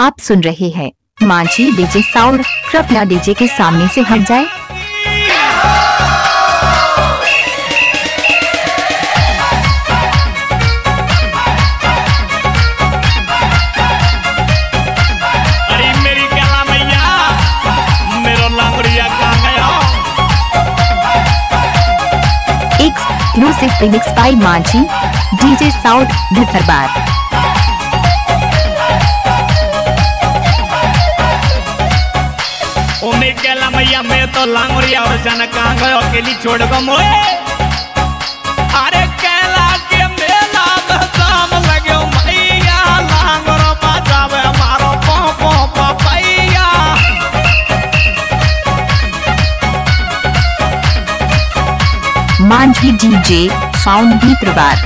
आप सुन रहे हैं मांझी डीजे साउंड। कृपया डीजे के सामने से हट जाए। Exclusive by Manjhi DJ sound धरबार तो लांगड़िया और जनका गयो छोड़ गो मोए। अरे कैला के मेला लगे, मैया मारो पो पो पपैया मांझी डीजे, साउंड भी प्रवार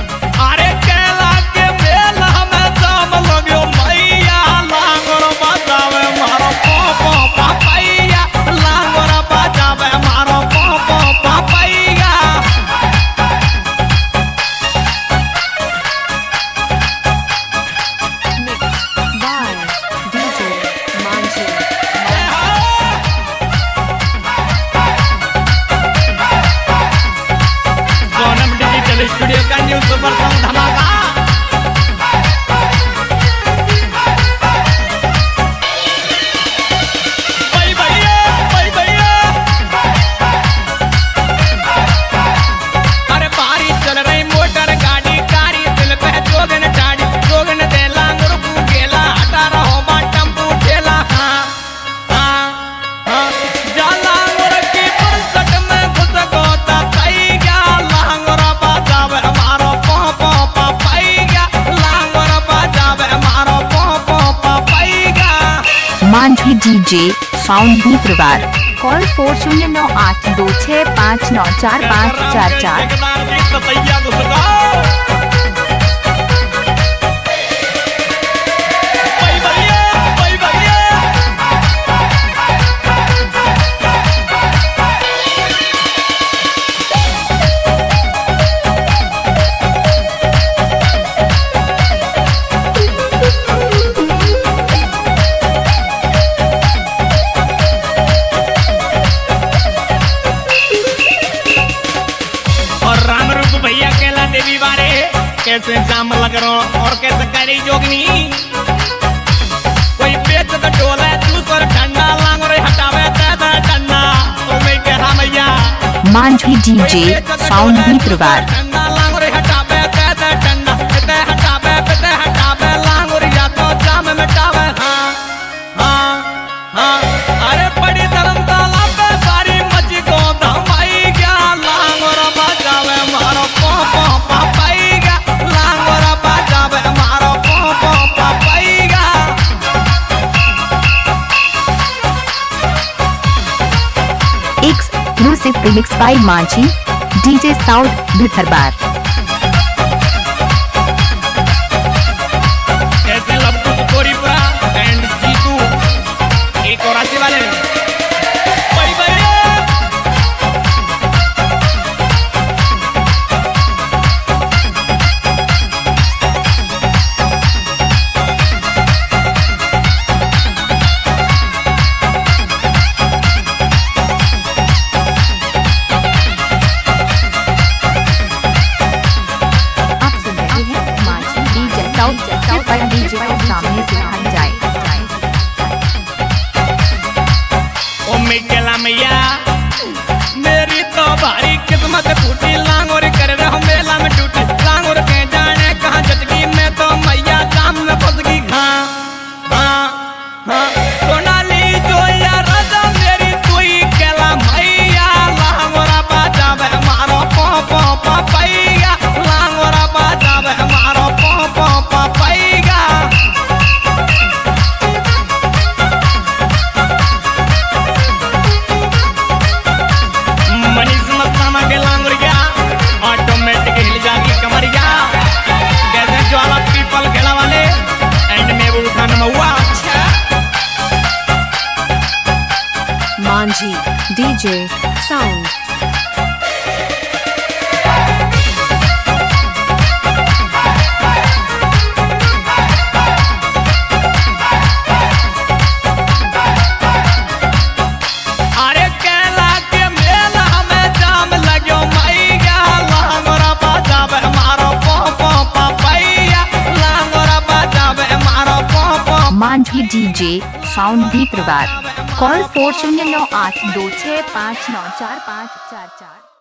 सांझी डीजे, साउंड भी गुरुवार कॉल फोर शून्य नौ आठ दो छः पाँच नौ चार पाँच चार चार। से जाम लग रो और कैसे करी जोगनी? कोई पेट तो डोले सर ठंडा लांग रे हटावे दादा ठंडा। तुम्हें के हाँ हम भैया मांझी डीजे तो साउंड भी परिवार। Remix by Manjhi DJ sound भिथरबार 이거아예 없, DJ Sound. DJ sound भी प्रवार कॉल फोर शून्य नौ आठ दो छः पाँच नौ चार पाँच चार चार।